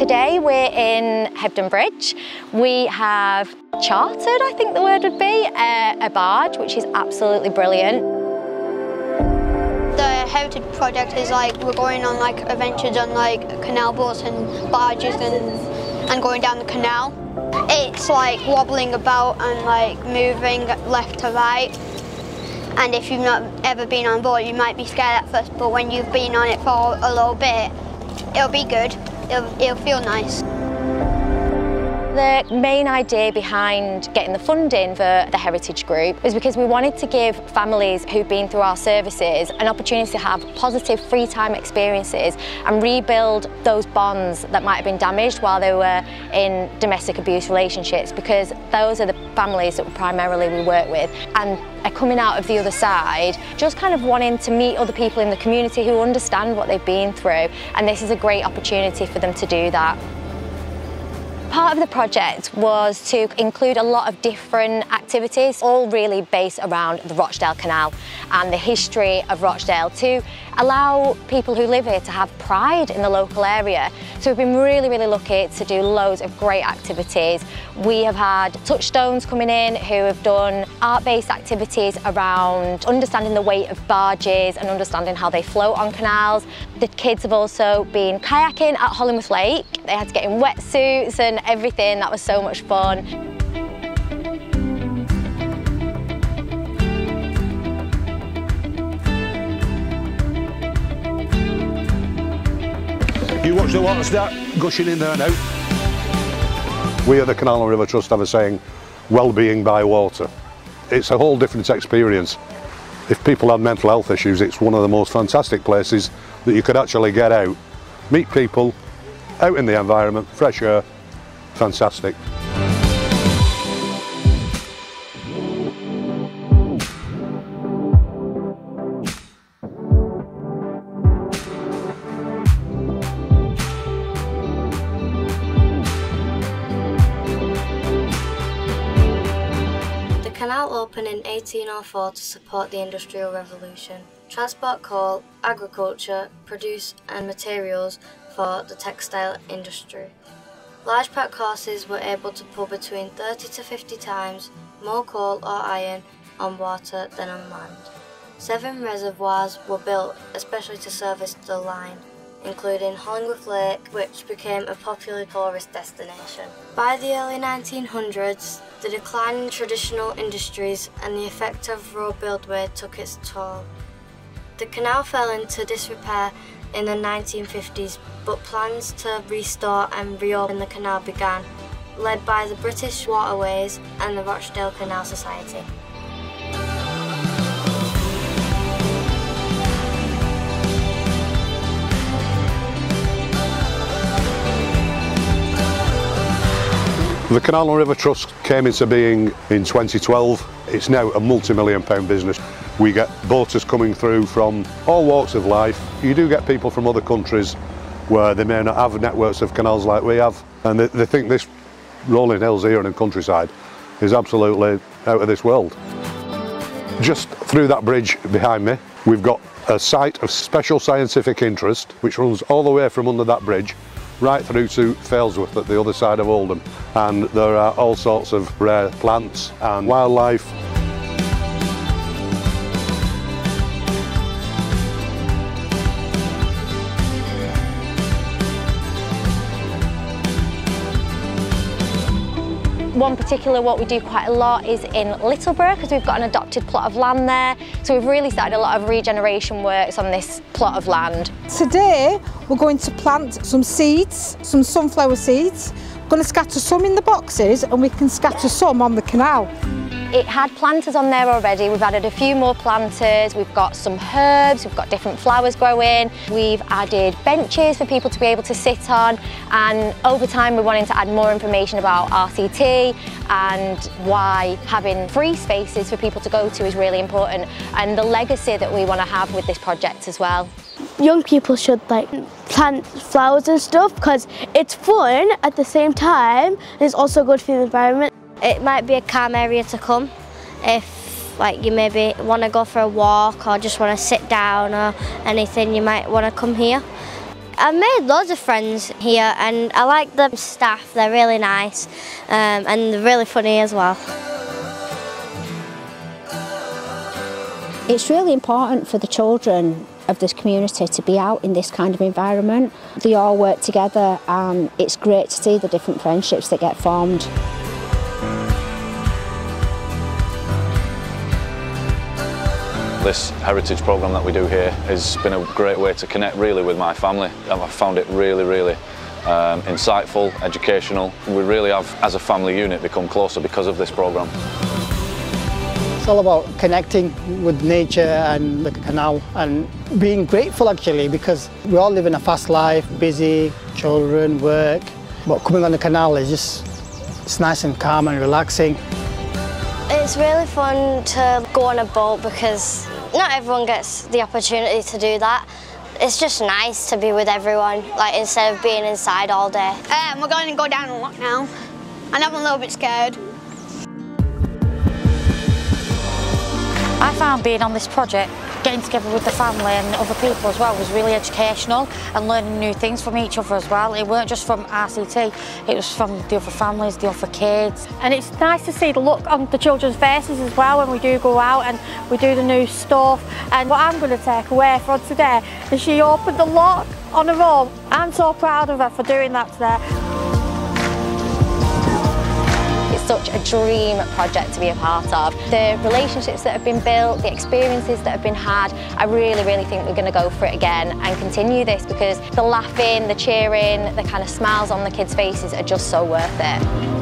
Today we're in Hebden Bridge. We have chartered, I think the word would be, a, a barge, which is absolutely brilliant. The Heritage Project is like we're going on like adventures on like canal boats and barges and, and going down the canal. It's like wobbling about and like moving left to right. And if you've not ever been on board, you might be scared at first, but when you've been on it for a little bit, it'll be good. It'll, it'll feel nice. The main idea behind getting the funding for the Heritage Group is because we wanted to give families who've been through our services an opportunity to have positive free time experiences and rebuild those bonds that might have been damaged while they were in domestic abuse relationships because those are the families that primarily we work with and are coming out of the other side just kind of wanting to meet other people in the community who understand what they've been through and this is a great opportunity for them to do that. Part of the project was to include a lot of different activities, all really based around the Rochdale Canal and the history of Rochdale to allow people who live here to have pride in the local area. So we've been really, really lucky to do loads of great activities. We have had touchstones coming in who have done art-based activities around understanding the weight of barges and understanding how they float on canals. The kids have also been kayaking at Hollingworth Lake. They had to get in wetsuits and everything. That was so much fun. You watch the water start gushing in there now. We at the Canal and River Trust have a saying, well-being by water. It's a whole different experience. If people have mental health issues, it's one of the most fantastic places that you could actually get out, meet people, out in the environment, fresh air, fantastic. The canal opened in 1804 to support the Industrial Revolution, transport coal, agriculture, produce and materials for the textile industry. Large pack horses were able to pull between 30 to 50 times more coal or iron on water than on land. Seven reservoirs were built especially to service the line, including Hollingworth Lake, which became a popular tourist destination. By the early 1900s, the decline in traditional industries and the effect of road buildway took its toll. The canal fell into disrepair in the 1950s, but plans to restore and reopen the canal began, led by the British Waterways and the Rochdale Canal Society. The Canal and River Trust came into being in 2012. It's now a multi-million pound business. We get boaters coming through from all walks of life. You do get people from other countries where they may not have networks of canals like we have and they, they think this rolling hills here and countryside is absolutely out of this world. Just through that bridge behind me we've got a site of special scientific interest which runs all the way from under that bridge right through to Failsworth at the other side of Oldham and there are all sorts of rare plants and wildlife. One particular what we do quite a lot is in Littleborough because we've got an adopted plot of land there. So we've really started a lot of regeneration works on this plot of land. Today we're going to plant some seeds, some sunflower seeds. We're going to scatter some in the boxes and we can scatter some on the canal. It had planters on there already. We've added a few more planters. We've got some herbs. We've got different flowers growing. We've added benches for people to be able to sit on. And over time, we're wanting to add more information about RCT and why having free spaces for people to go to is really important and the legacy that we want to have with this project as well. young people should like plant flowers and stuff because it's fun at the same time and it's also good for the environment. It might be a calm area to come if like you maybe want to go for a walk or just want to sit down or anything you might want to come here. I've made loads of friends here and I like the staff, they're really nice um, and they're really funny as well. It's really important for the children of this community to be out in this kind of environment. They all work together and it's great to see the different friendships that get formed. This heritage programme that we do here has been a great way to connect really with my family. I've found it really, really um, insightful, educational. We really have, as a family unit, become closer because of this programme. It's all about connecting with nature and the canal and being grateful actually because we all live in a fast life, busy, children, work. But coming on the canal is just, it's nice and calm and relaxing. It's really fun to go on a boat because not everyone gets the opportunity to do that. It's just nice to be with everyone, like instead of being inside all day. Um, we're going to go down a lot now, and I'm a little bit scared. I found being on this project, getting together with the family and other people as well was really educational and learning new things from each other as well. It weren't just from RCT, it was from the other families, the other kids. And it's nice to see the look on the children's faces as well when we do go out and we do the new stuff. And what I'm going to take away from today is she opened the lock on her own. I'm so proud of her for doing that today such a dream project to be a part of. The relationships that have been built, the experiences that have been had, I really, really think we're going to go for it again and continue this because the laughing, the cheering, the kind of smiles on the kids' faces are just so worth it.